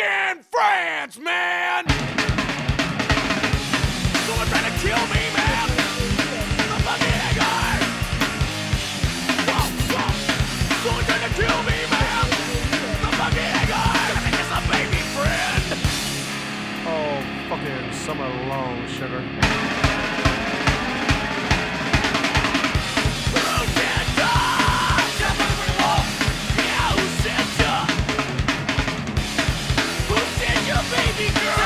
fucking France, man! Someone trying to kill me, man! I'm fucking guy! Whoa, whoa! Someone trying to kill me, man! I'm fucking think it's a baby friend! Oh, fucking summer long, sugar. Lucky girl.